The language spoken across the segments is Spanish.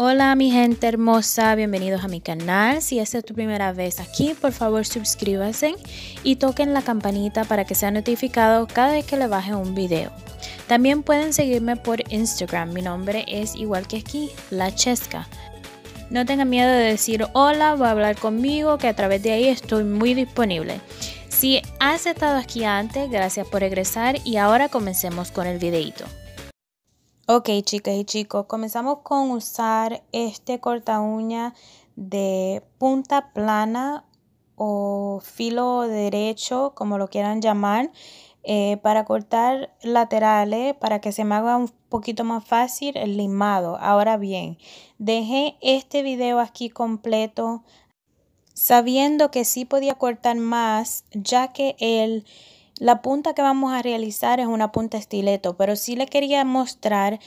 Hola mi gente hermosa, bienvenidos a mi canal. Si es tu primera vez aquí, por favor suscríbanse y toquen la campanita para que sea notificado cada vez que le baje un video. También pueden seguirme por Instagram, mi nombre es igual que aquí, La Chesca. No tengan miedo de decir hola o hablar conmigo, que a través de ahí estoy muy disponible. Si has estado aquí antes, gracias por regresar y ahora comencemos con el videito. Ok, chicas y chicos, comenzamos con usar este corta uña de punta plana o filo derecho, como lo quieran llamar, eh, para cortar laterales, para que se me haga un poquito más fácil el limado. Ahora bien, dejé este video aquí completo sabiendo que sí podía cortar más, ya que el la punta que vamos a realizar es una punta estileto, pero sí le quería mostrar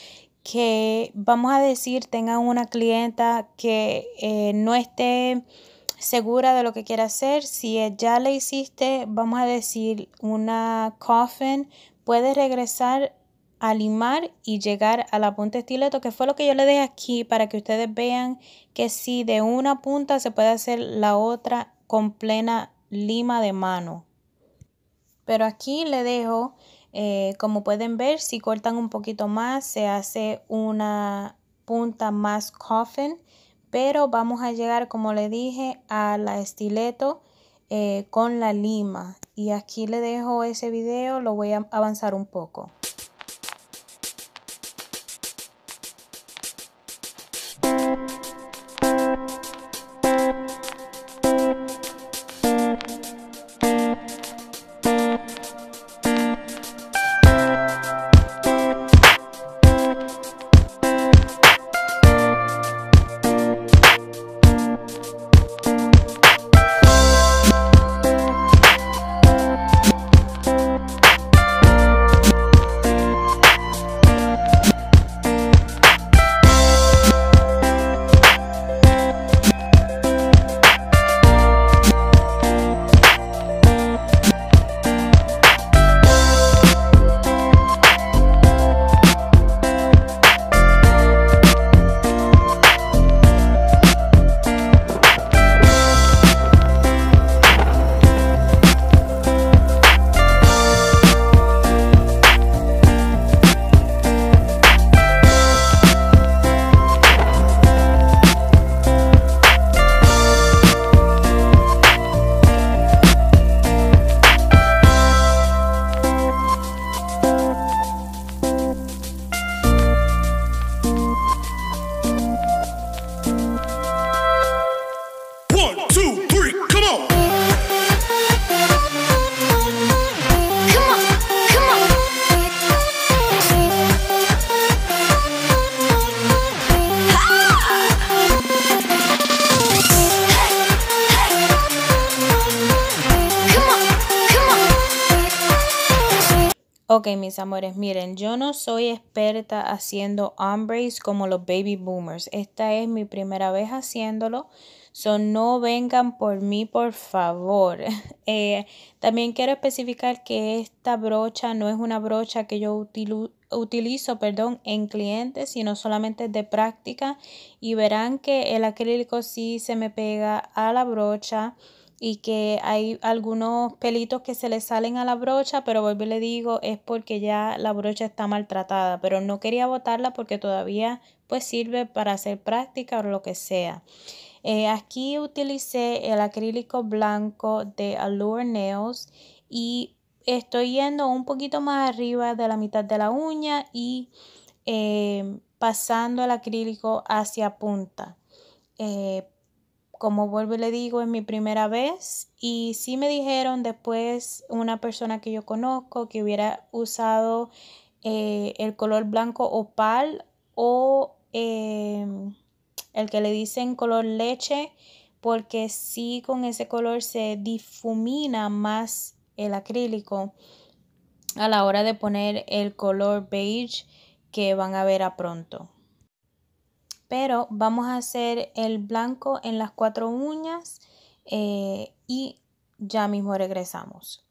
que vamos a decir tengan una clienta que eh, no esté segura de lo que quiere hacer. Si ya le hiciste, vamos a decir, una coffin, puede regresar a limar y llegar a la punta estileto, que fue lo que yo le dejé aquí para que ustedes vean que si de una punta se puede hacer la otra con plena lima de mano. Pero aquí le dejo, eh, como pueden ver, si cortan un poquito más, se hace una punta más coffin. Pero vamos a llegar, como le dije, a la estileto eh, con la lima. Y aquí le dejo ese video, lo voy a avanzar un poco. Ok, mis amores, miren, yo no soy experta haciendo hombres como los baby boomers. Esta es mi primera vez haciéndolo. So, no vengan por mí, por favor. Eh, también quiero especificar que esta brocha no es una brocha que yo utilizo perdón, en clientes, sino solamente de práctica. Y verán que el acrílico sí se me pega a la brocha y que hay algunos pelitos que se le salen a la brocha, pero vuelvo y le digo, es porque ya la brocha está maltratada, pero no quería botarla porque todavía pues sirve para hacer práctica o lo que sea. Eh, aquí utilicé el acrílico blanco de Allure Nails y estoy yendo un poquito más arriba de la mitad de la uña y eh, pasando el acrílico hacia punta. Eh, como vuelvo y le digo, es mi primera vez y sí me dijeron después una persona que yo conozco que hubiera usado eh, el color blanco opal o em, el que le dicen color leche porque sí con ese color se difumina más el acrílico a la hora de poner el color beige que van a ver a pronto pero vamos a hacer el blanco en las cuatro uñas eh, y ya mismo regresamos.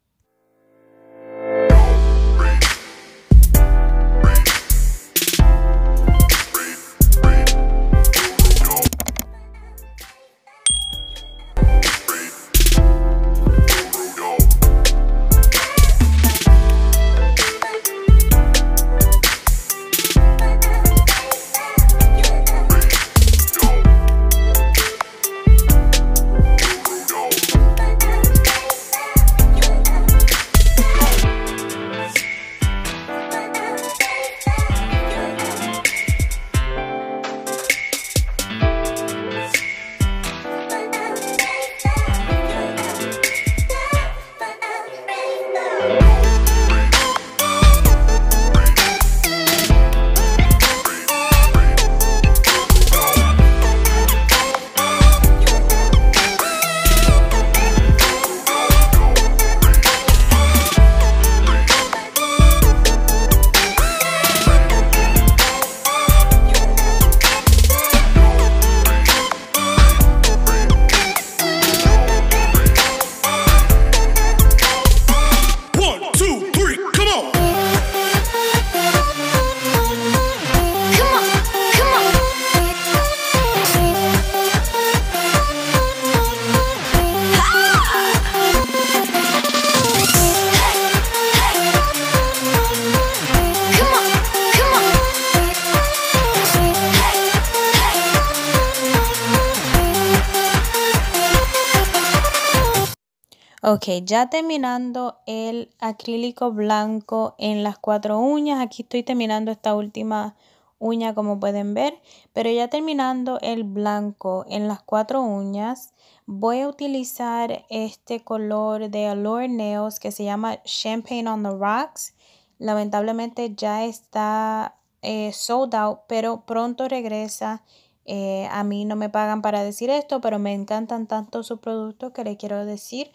Ok, ya terminando el acrílico blanco en las cuatro uñas. Aquí estoy terminando esta última uña como pueden ver. Pero ya terminando el blanco en las cuatro uñas, voy a utilizar este color de Allure Nails que se llama Champagne on the Rocks. Lamentablemente ya está eh, sold out, pero pronto regresa. Eh, a mí no me pagan para decir esto, pero me encantan tanto sus productos que le quiero decir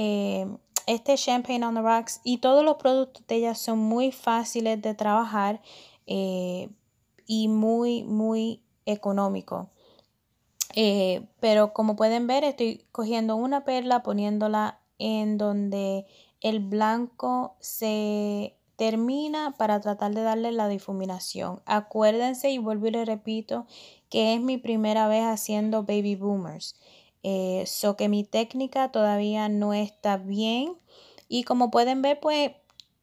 eh, este Champagne on the Rocks y todos los productos de ella son muy fáciles de trabajar eh, y muy, muy económico. Eh, pero como pueden ver, estoy cogiendo una perla, poniéndola en donde el blanco se termina para tratar de darle la difuminación. Acuérdense y vuelvo y le repito que es mi primera vez haciendo baby boomers. Eh, so que mi técnica todavía no está bien. Y como pueden ver, pues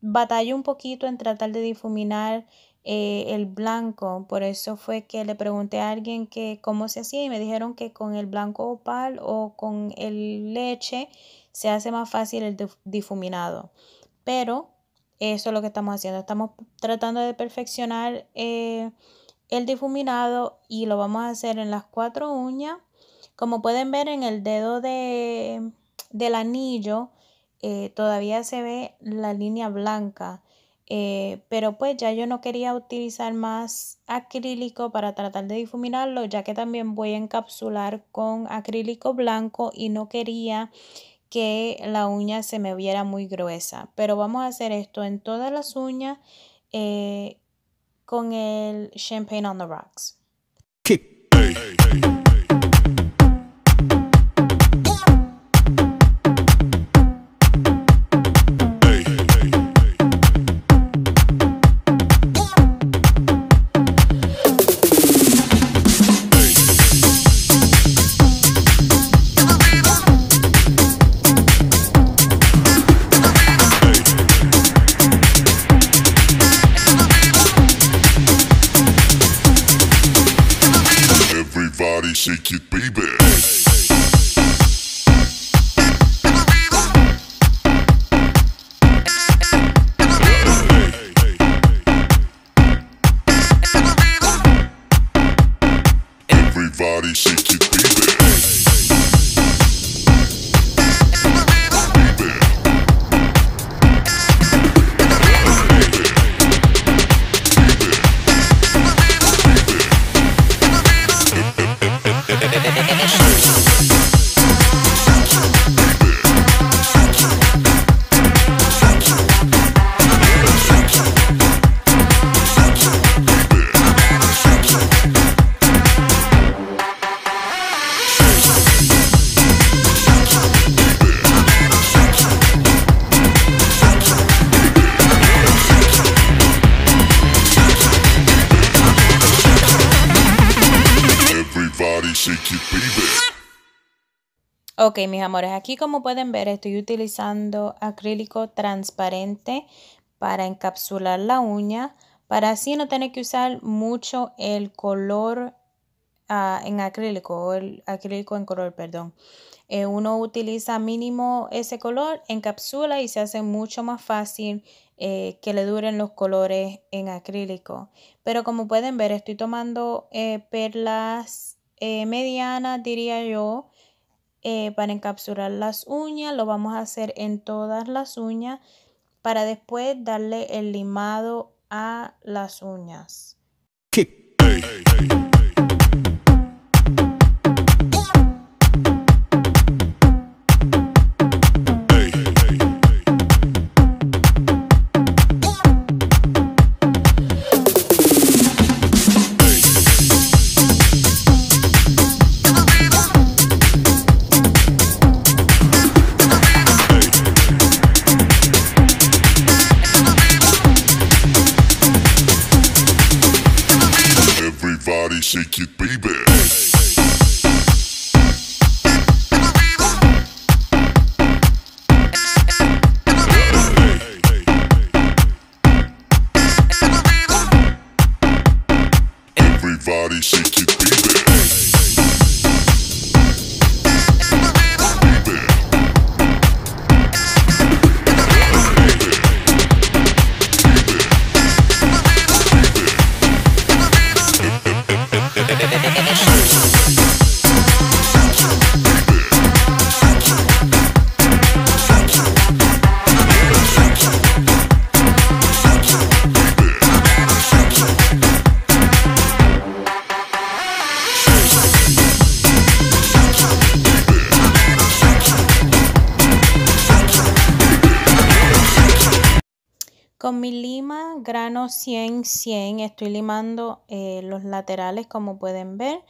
batallo un poquito en tratar de difuminar eh, el blanco. Por eso fue que le pregunté a alguien que cómo se hacía y me dijeron que con el blanco opal o con el leche se hace más fácil el difuminado. Pero eso es lo que estamos haciendo. Estamos tratando de perfeccionar eh, el difuminado y lo vamos a hacer en las cuatro uñas como pueden ver en el dedo de, del anillo eh, todavía se ve la línea blanca. Eh, pero pues ya yo no quería utilizar más acrílico para tratar de difuminarlo ya que también voy a encapsular con acrílico blanco y no quería que la uña se me viera muy gruesa pero vamos a hacer esto en todas las uñas eh, con el champagne on the rocks Ok, mis amores, aquí como pueden ver estoy utilizando acrílico transparente para encapsular la uña, para así no tener que usar mucho el color ah, en acrílico o el acrílico en color, perdón. Eh, uno utiliza mínimo ese color, encapsula y se hace mucho más fácil eh, que le duren los colores en acrílico. Pero como pueden ver, estoy tomando eh, perlas medianas, diría yo, eh, para encapsular las uñas. Lo vamos a hacer en todas las uñas para después darle el limado a las uñas. everybody, shake keep baby. there. Con mi lima grano 100-100 estoy limando eh, los laterales como pueden ver.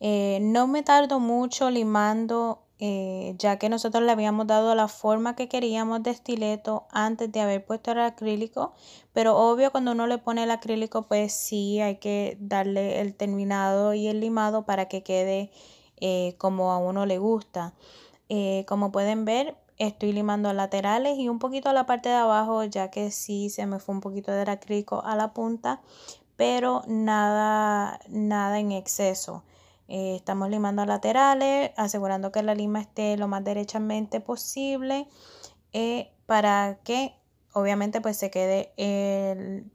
Eh, no me tardo mucho limando eh, ya que nosotros le habíamos dado la forma que queríamos de estileto antes de haber puesto el acrílico. Pero obvio cuando uno le pone el acrílico pues sí hay que darle el terminado y el limado para que quede como a uno le gusta. como pueden ver Estoy limando laterales y un poquito a la parte de abajo ya que sí se me fue un poquito de acrílico a la punta, pero nada, nada en exceso. Eh, estamos limando laterales, asegurando que la lima esté lo más derechamente posible eh, para que obviamente pues se quede el,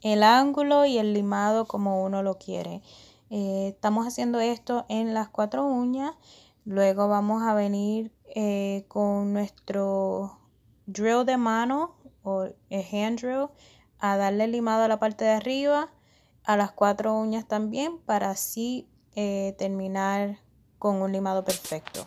el ángulo y el limado como uno lo quiere. Eh, estamos haciendo esto en las cuatro uñas. Luego vamos a venir eh, con nuestro drill de mano o el hand drill a darle limado a la parte de arriba, a las cuatro uñas también para así eh, terminar con un limado perfecto.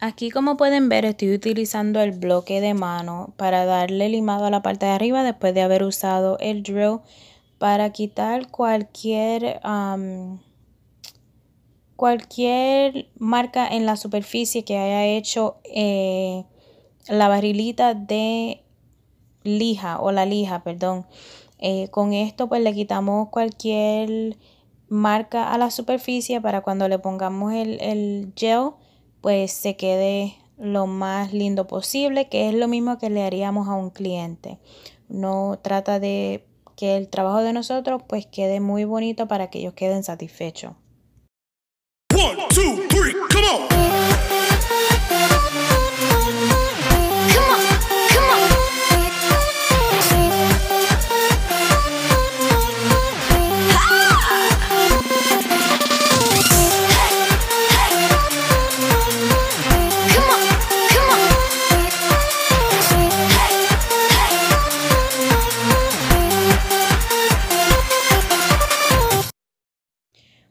Aquí como pueden ver estoy utilizando el bloque de mano para darle limado a la parte de arriba después de haber usado el drill para quitar cualquier am, cualquier marca en la superficie que haya hecho eh, la barrilita de lija o la lija, perdón. Eh, con esto pues le quitamos cualquier marca a la superficie para cuando le pongamos el, el gel pues se quede lo más lindo posible, que es lo mismo que le haríamos a un cliente. No trata de que el trabajo de nosotros pues quede muy bonito para que ellos queden satisfechos.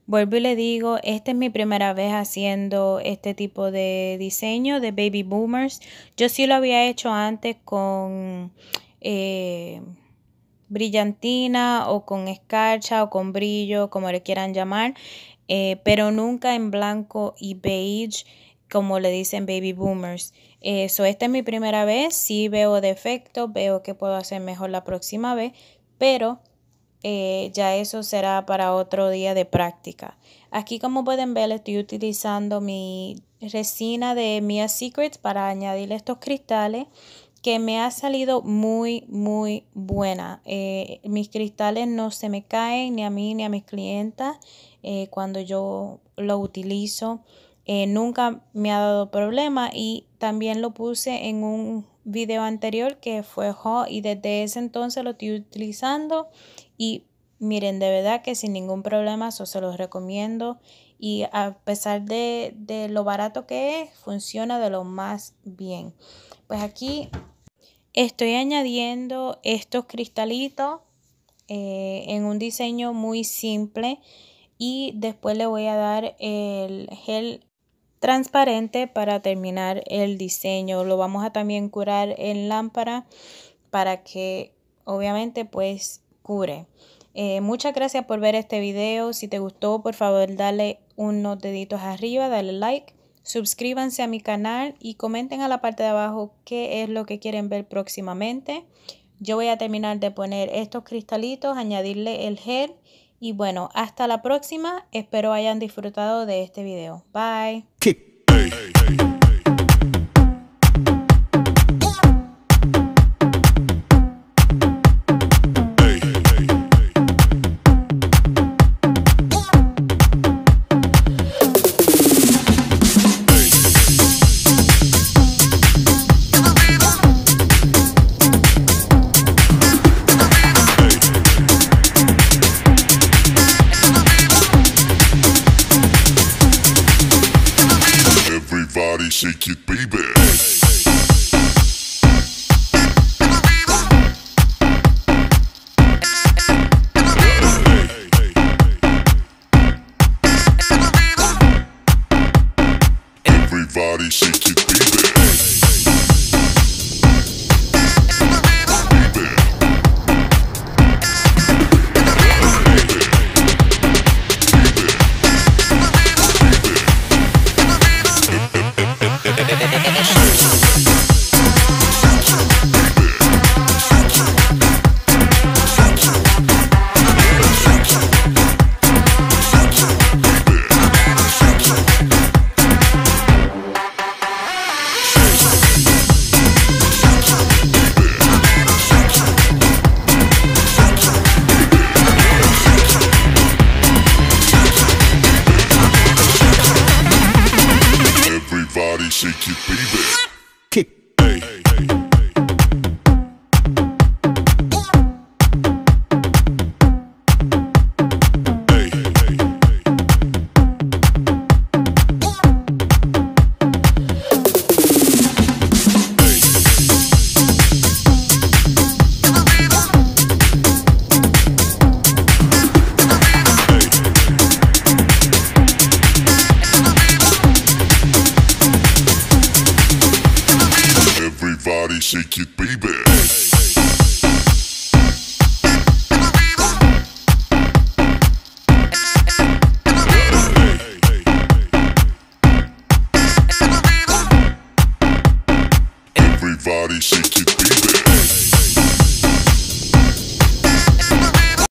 Vuelvo y le digo, esta es mi primera vez haciendo este tipo de diseño de baby boomers. Yo sí lo había hecho antes con eh, brillantina o con escarcha o con brillo, como le quieran llamar, eh, pero nunca en blanco y beige como le dicen baby boomers. Eso, esta es mi primera vez, sí veo defectos, veo que puedo hacer mejor la próxima vez, pero eh, ya eso será para otro día de práctica. Aquí como pueden ver estoy utilizando mi resina de Mia Secrets para añadir estos cristales que me ha salido muy muy buena. Eh, mis cristales no se me caen ni a mí ni a mis clientas eh, cuando yo lo utilizo. nunca me ha dado problema y también lo puse en un video anterior que fue hot y desde ese entonces lo estoy utilizando y miren, de verdad que sin ningún problema, eso se los recomiendo. Y a pesar de, lo barato que es, funciona de lo más bien. Pues aquí estoy añadiendo estos cristalitos eh, en un diseño muy simple. Y después le voy a dar el gel transparente para terminar el diseño. Lo vamos a también curar en lámpara para que obviamente pues eh, muchas gracias por ver este video. Si te gustó, por favor, dale unos deditos arriba, dale like, suscríbanse a mi canal y comenten a la parte de abajo qué es lo que quieren ver próximamente. Yo voy a terminar de poner estos cristalitos, añadirle el gel y bueno, hasta la próxima. Espero hayan disfrutado de este video. Bye. sei que